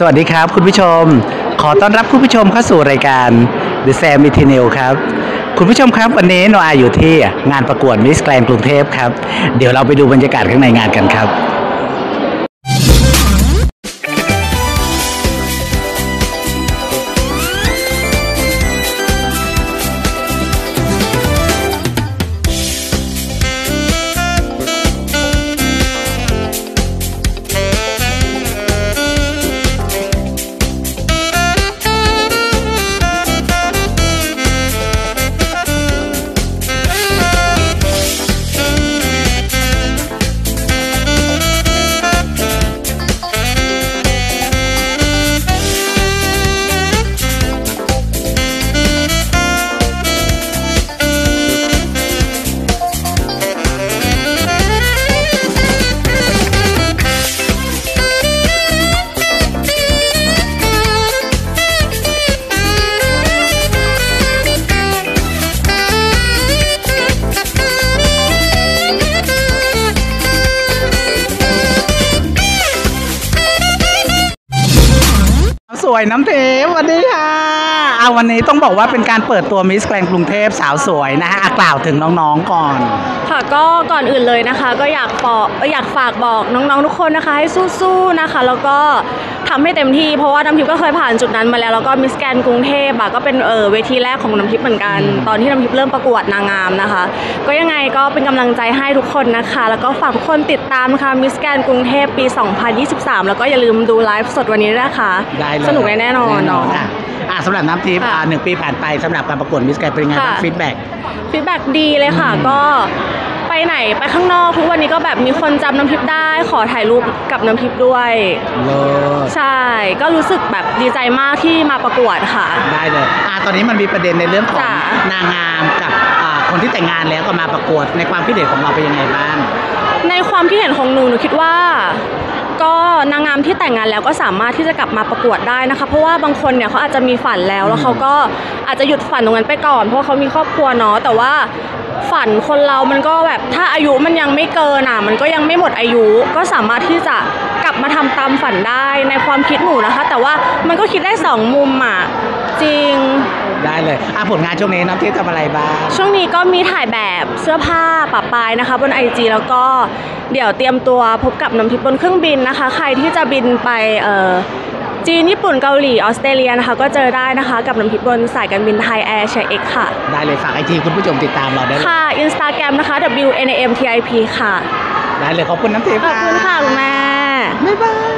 สวัสดีครับคุณผู้ชม ขอต้อนรับคุณผู้ชมเข้าสู่รายการ The Sam i t i n e l ครับ คุณผู้ชมครับวันนี้โนอาอยู่ที่งานประกวดมิสแกรนกรุงเทพครับ เดี๋ยวเราไปดูบรรยากาศข้างในงานกันครับ วยน้ำเทพสวัสดีค่ะเอาวันนี้ต้องบอกว่าเป็นการเปิดตัวมิสแกรนกรุงเทพสาวสวยนะฮะอะกล่าวถึงน้องๆก่อน ค่ะก็ก่อนอื่นเลยนะคะ ก็อยากบอกอยากฝากบอกน้องๆทุกคนนะคะ ให้สู้ๆนะคะ แล้วก็ทำให้เต็มที่เพราะว่าน้ำทิพย์ก็เคยผ่านจุดนั้นมาแล้วแล้วก็มิสแกนกรุงเทพอะก็เป็นเออเวทีแรกของน้ำทิพย์เหมือนกัน ตอนที่น้ำทิพย์เริ่มประกวดนางงามนะคะ ก็ยังไงก็เป็นกำลังใจให้ทุกคนนะคะ แล้วก็ฝากทุกคนติดตามนะคะมิสแกนกรุงเทพปี 2023 แล้วก็อย่าลืมดูไลฟ์สดวันนี้ด้วยนะคะได้เลยสนุกแน่ๆนอนเนาะอะอะสำหรับน้ำทิพย์ค่ะอะหนึ่งปีผ่านไปสำหรับการประกวดมิสแกรนด์เป็นยังไงบ้างค่ะ feedback feedback ดีเลยค่ะอืมก็ ไปไหนไปข้างนอกทุกวันนี้ก็แบบมีคนจำน้ำทิพย์ได้ ขอถ่ายรูปกับน้ำทิพย์ด้วย เลิศใช่ ก็รู้สึกแบบดีใจมากที่มาประกวดค่ะ ได้เลยอะตอนนี้มันมีประเด็นในเรื่องของจ้ะ นางงามกับอ่าคนที่แต่งงานแล้วก็มาประกวดในความคิดเห็นของเราเป็นยังไงบ้าง ในความคิดเห็นของหนูหนูคิดว่า ก็นางงามที่แต่งงานแล้วก็สามารถที่จะกลับมาประกวดได้นะคะ เพราะว่าบางคนเนี่ยเขาอาจจะมีฝันแล้วแล้วเขาก็อาจจะหยุดฝันตรงนั้นไปก่อน เพราะว่าเขามีครอบครัวเนาะแต่ว่า ฝันคนเรามันก็แบบถ้าอายุมันยังไม่เกินอะ มันก็ยังไม่หมดอายุ ก็สามารถที่จะกลับมาทำตามฝันได้ในความคิดหนูนะคะ แต่ว่ามันก็คิดได้สองมุมอะจริงได้เลยอะผลงานช่วงนี้น้ำทิพย์ทำอะไรบ้าง ช่วงนี้ก็มีถ่ายแบบเสื้อผ้าปะปายนะคะ บน IG แล้วก็เดี๋ยวเตรียมตัวพบกับน้ำทิพย์บนเครื่องบินนะคะ ใครที่จะบินไปเอ่อ จีน ญี่ปุ่น เกาหลี ออสเตรเลียนะคะ ก็เจอได้นะคะ กับน้ำทิพย์บนสายการบินไทยแอร์เอเชียเอ็กซ์ค่ะ ได้เลยฝาก IG คุณผู้ชมติดตามเราได้เลยค่ะ Instagram นะคะ WNAMTIP ค่ะ ได้เลยขอบคุณน้ำทิพย์ขอบคุณค่ะคุณแม่บ๊ายบาย